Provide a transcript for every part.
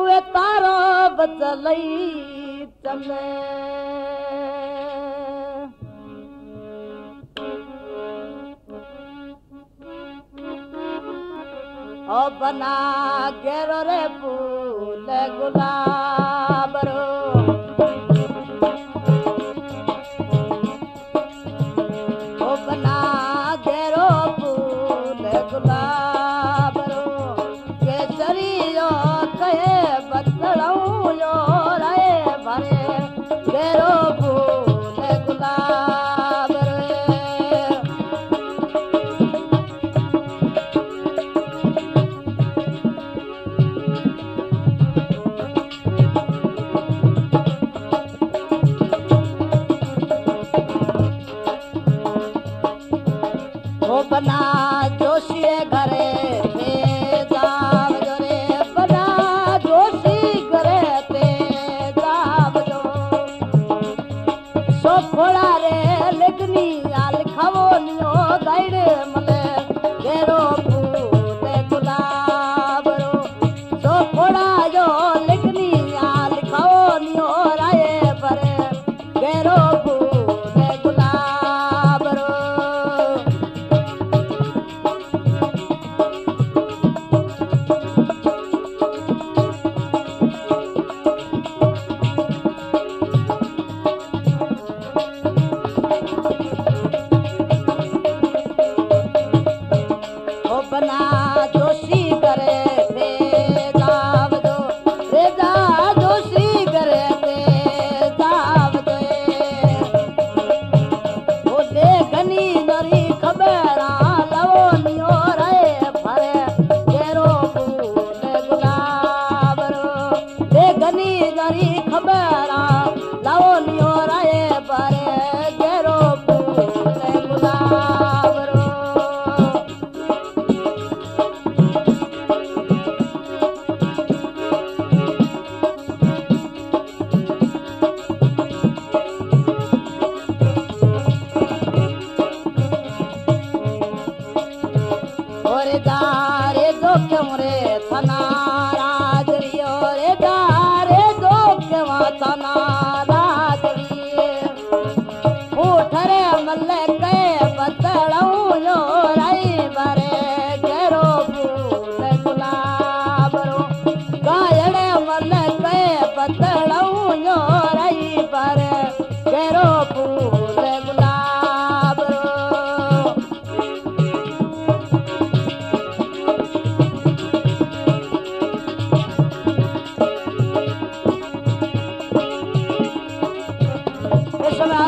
उहे तारा बचल जमे ओ बना गेरो रे फूल गुलाब।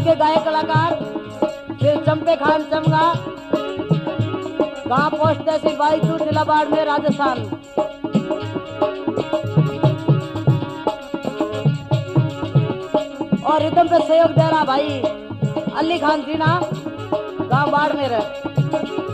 के गायक कलाकार, फिर चमके खान चमगा। गाँव पोस्ट तहसील बाईचू जिला बाड़मेर, राजस्थान। और रिदम पे सहयोग दे रहा भाई अली खान जी ना, गाँव बाड़मेर। है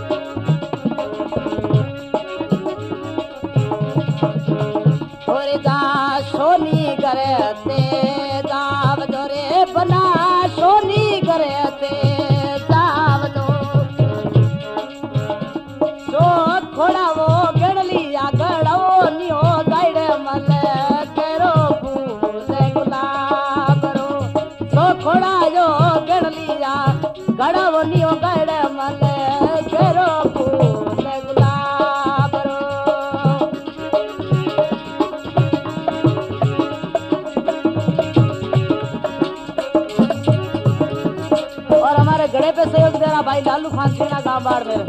मेरे गड़े पे सहयोग दे रहा भाई, लालू खान देना गाँव बार मेरे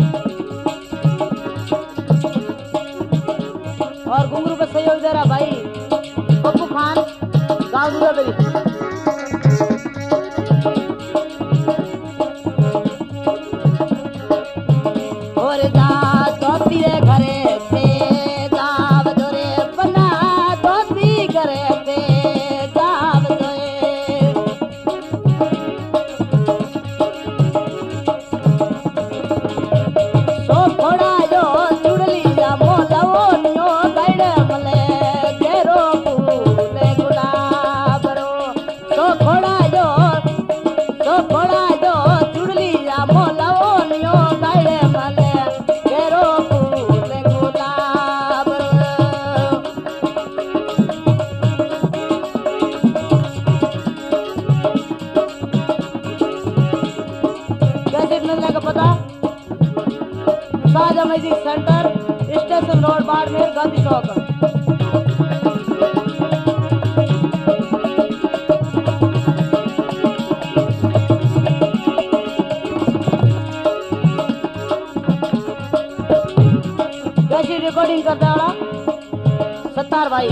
और घुंगरू पे सहयोग दे रहा भाई। पप्पू खान, गाँव और जा लग जाएगा पता Saja magic centre, station road, Barmer, Gandhi Chowk. Recording करता वाला सत्तार भाई।